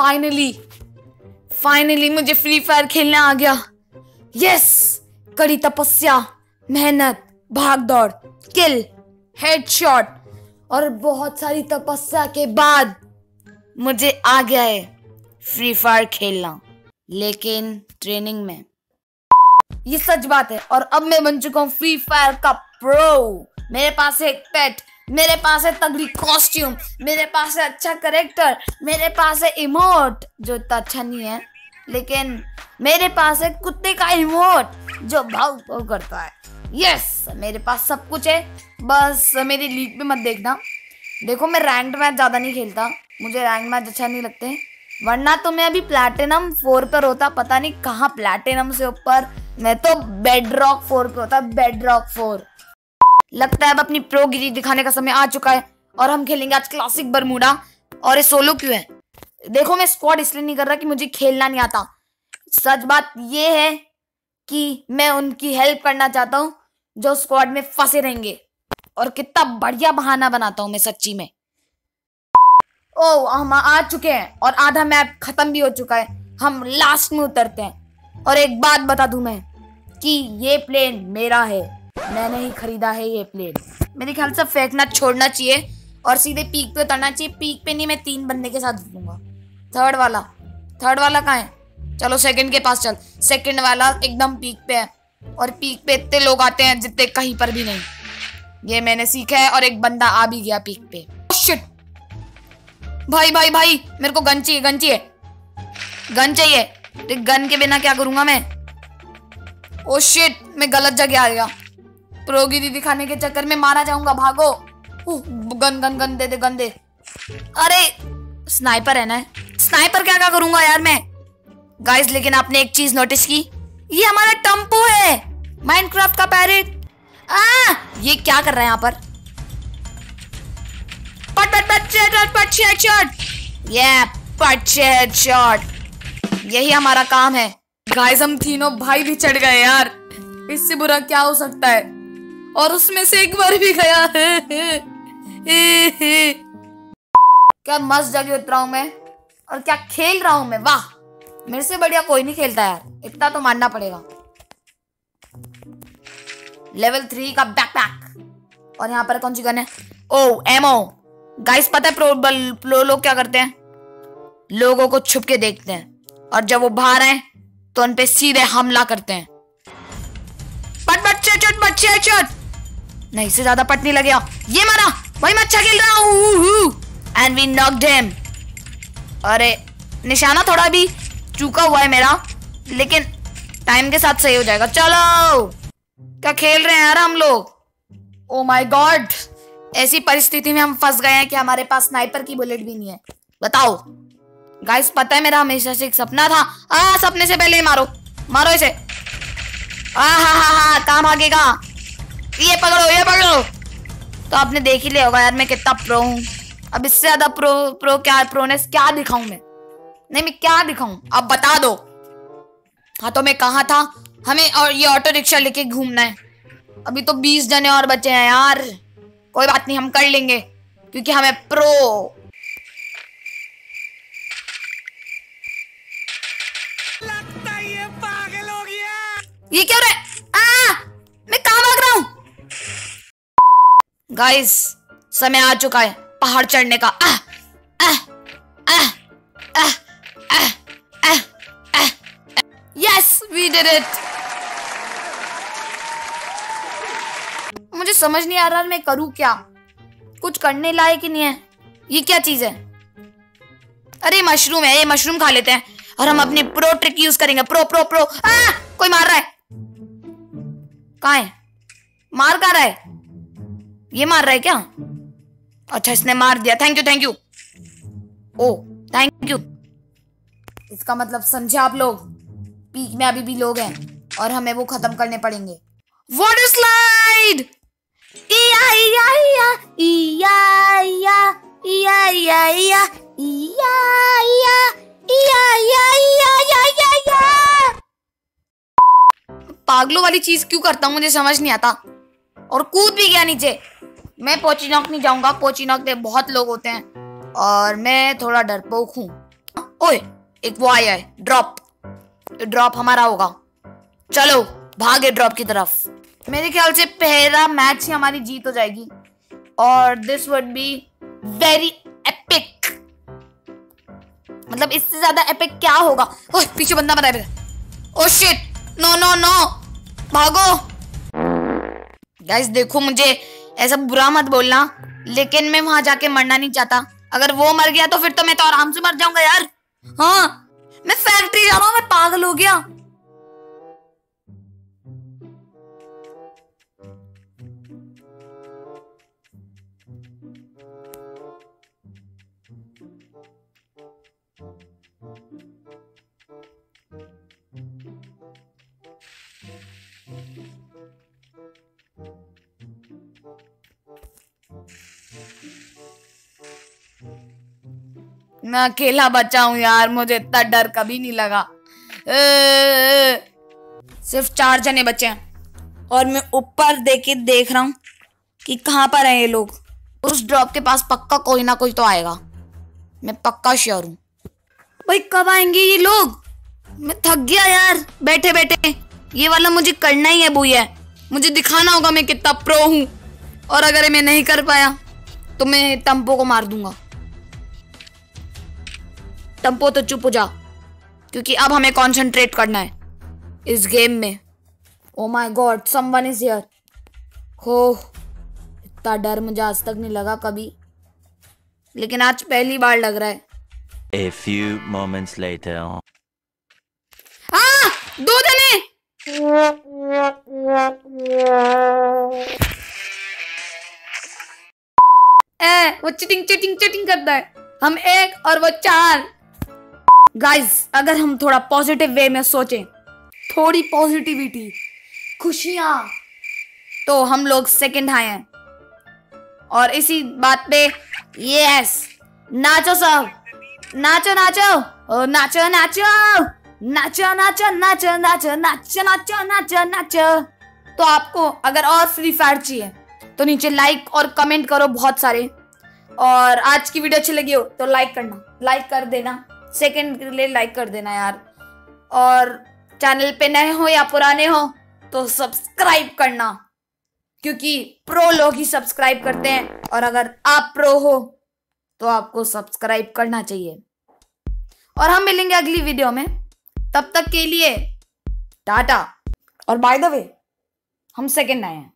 Finally finally मुझे free फायर खेलने आ गया। यस कड़ी तपस्या, मेहनत भाग दौड़ किल हेडशॉट और बहुत सारी तपस्या के बाद मुझे आ गया है फ्री फायर खेलना। लेकिन ट्रेनिंग में। ये सच बात है और अब मैं बन चुका हूँ फ्री फायर का प्रो मेरे पास है एक पेट मेरे पास है तगड़ी कॉस्ट्यूम मेरे पास है अच्छा करेक्टर मेरे पास है इमोट जो इतना अच्छा नहीं है, लेकिन मेरे पास है कुत्ते का इमोट जो भाव भाव करता है। यस मेरे पास सब कुछ है। बस मेरी लीग पे मत देखना। देखो, मैं रैंक मैच ज़्यादा नहीं खेलता। मुझे रैंक मैच अच्छा नहीं लगते। वरना तो मैं अभी प्लैटिनम फोर पर होता। पता नहीं कहाँ प्लैटिनम से ऊपर। मैं तो बेड रॉक फोर पे होता। बेड रॉक फोर लगता है अब अपनी प्रो गिरी दिखाने का समय आ चुका है और हम खेलेंगे आज क्लासिक बरमूडा और ये सोलो क्यों है? देखो, मैं स्क्वाड इसलिए नहीं कर रहा कि मुझे खेलना नहीं आता। सच बात ये है कि मैं उनकी हेल्प करना चाहता हूँ, जो स्क्वाड में फंसे रहेंगे। और कितना बढ़िया बहाना बनाता हूँ मैं सच्ची में। ओ, हम आ चुके हैं और आधा मैप खत्म भी हो चुका है। हम लास्ट में उतरते हैं। और एक बात बता दूँ मैं कि ये प्लेन मेरा है। मैंने ही खरीदा है ये प्लेन मेरे ख्याल से फेंकना, छोड़ना चाहिए और सीधे पीक पे उतरना चाहिए। पीक पे नहीं, मैं तीन बंदे के साथ उतरूँगा थर्ड वाला। थर्ड वाला कहाँ है? चलो सेकंड के पास चल। सेकंड वाला एकदम पीक पे है। और पीक पे इतने लोग आते हैं जितने कहीं पर भी नहीं। ये मैंने सीखा है और एक बंदा आ भी गया पीक पे। शिट भाई भाई भाई, मेरे को गन चाहिए गन चाहिए। गन चाहिए। गन के बिना क्या करूँगा मैं? ओ शिट मैं गलत जगह आ गया। प्रोगिरी दिखाने के चक्कर में मारा जाऊँगा, भागो। गन गन गन, दे दे, गन दे। अरे, स्नाइपर है ना? स्नाइपर क्या क्या करूँगा यार मैं? गाइस लेकिन आपने एक चीज़ नोटिस की। ये हमारा टम्पू है माइनक्राफ्ट का पैरेट आ, ये क्या कर रहा है यहाँ पर? पट पट पट पट पट हेडशॉट ये पट हेडशॉट यही हमारा काम है। गाइस हम तीनों भाई भी चढ़ गए यार। इससे बुरा क्या हो सकता है? और उसमें से एक बार भी गया है। क्या मस्त जगह उतरा हूँ मैं और क्या खेल रहा हूँ मैं। वाह, मेरे से बढ़िया कोई नहीं खेलता यार, इतना तो मानना पड़ेगा। लेवल थ्री का बैकपैक और यहाँ पर कौन सी गन है? ओ एमओ गाइस पता है प्रो बल प्रो लोग क्या करते हैं? लोगों को छुप के देखते हैं। और जब वो बाहर आए तो उन पे सीधे हमला करते हैं। चट पट चट चट नहीं से ज़्यादा पट नहीं लगे ये मारा भाई मैं अच्छा खेल रहा हूँ एंड वी नॉक्ड हिम अरे, निशाना थोड़ा भी चूका हुआ है मेरा, लेकिन टाइम के साथ सही हो जाएगा। चलो! क्या खेल रहे हैं यार हम लोग? ओ माय गॉड ऐसी परिस्थिति में हम फंस गए हैं कि हमारे पास स्नाइपर की बुलेट भी नहीं है। बताओ। गाइस पता है मेरा हमेशा से एक सपना था। आ, सपने से पहले मारो। मारो इसे। आ, हा हा हा, काम आगेगा। ये पकड़ो ये पकड़ो। तो आपने देख ही लिया होगा यार, मैं कितना प्रो हूँ। अब इससे ज़्यादा प्रो प्रो क्या प्रोनेस क्या दिखाऊँ मैं? नहीं, मैं क्या दिखाऊँ? अब बता दो। हाँ तो मैं कहा था? हमें और ये ऑटो रिक्शा लेके घूमना है। अभी तो बीस जने और बचे हैं यार। कोई बात नहीं, हम कर लेंगे, क्योंकि हमें प्रो लगता ये पागल हो गया ये क्या रहा है? गाइस समय आ चुका है पहाड़ चढ़ने का। आ, आ, यस वी मुझे समझ नहीं आ रहा मैं करूँ क्या? कुछ करने लायक ही नहीं है। ये क्या चीज़ है? अरे मशरूम है ये मशरूम खा लेते हैं। और हम अपने प्रो ट्रिक यूज़ करेंगे। प्रो प्रो प्रो आ, कोई मार रहा है? कहा है? मार कर रहा है? ये मार रहा है क्या अच्छा इसने मार दिया thank you thank you oh thank you इसका मतलब समझे आप लोग पीक में अभी भी लोग हैं और हमें वो खत्म करने पड़ेंगे वाटर स्लाइड पागलों वाली चीज़ क्यों करता हूँ मुझे समझ नहीं आता और कूद भी गया नीचे मैं पोचीनॉक नहीं जाऊँगा, पोचीनॉक में बहुत लोग होते हैं। और मैं थोड़ा डरपोक हूँ। ओए, एक वो आया है, ड्रॉप। ड्रॉप हमारा होगा। चलो, भागे ड्रॉप की तरफ़। मेरे ख्याल से पहला मैच ही हमारी जीत हो जाएगी। और this would be very epic मतलब इससे ज़्यादा एपिक क्या होगा? ओह पीछे बंदा बना रहा oh shit no no no भागो! गाइस देखो मुझे। ऐसा बुरा मत बोलना। लेकिन मैं वहाँ जाके मरना नहीं चाहता। अगर वो मर गया तो फिर तो मैं तो आराम से मर जाऊँगा यार। हाँ मैं फैक्ट्री जा रहा हूँ मैं पागल हो गया। मैं अकेला बचा हूँ यार मुझे इतना डर कभी नहीं लगा। ए, सिर्फ़ चार जने बचे हैं और मैं ऊपर देखे देख रहा हूँ कि कहाँ पर है ये लोग। उस ड्रॉप के पास पक्का कोई ना कोई तो आएगा। मैं पक्का श्योर हूँ। भाई कब आएँगे ये लोग? मैं थक गया यार। बैठे बैठे। ये वाला मुझे करना ही है भूया मुझे दिखाना होगा मैं कितना प्रो हूँ। और अगर मैं नहीं कर पाया तो मैं टम्पो को मार दूँगा। टम्पो तो चुप हो जा क्योंकि अब हमें कंसंट्रेट करना है। इस गेम में। ओ my god someone is here हो इतना डर मुझे आज तक नहीं लगा कभी। लेकिन आज पहली बार लग रहा है। A few moments later. हाँ दो जने। ए, वो चिटिंग चिटिंग चिटिंग करता है। हम एक और वो चार। गाइस अगर हम थोड़ा पॉजिटिव वे में सोचें, थोड़ी पॉजिटिविटी खुशियाँ तो हम लोग सेकंड आए हैं। और इसी बात पे यस नाचो सब। नाचो नाचो। नाचो नाचो। नाचो नाचो नाचो नाचो नाचो नाचो नाचो नाचो। तो आपको अगर और फ्री फायर चाहिए तो नीचे लाइक और कमेंट करो बहुत सारे। और आज की वीडियो अच्छी लगी हो तो लाइक करना। लाइक कर देना। सेकंड के लिए लाइक कर देना यार। और चैनल पे नए हो या पुराने हो तो सब्सक्राइब करना। क्योंकि प्रो लोग ही सब्सक्राइब करते हैं, और अगर आप प्रो हो तो आपको सब्सक्राइब करना चाहिए। और हम मिलेंगे अगली वीडियो में। तब तक के लिए टाटा। और बाय द वे हम सेकंड आए हैं।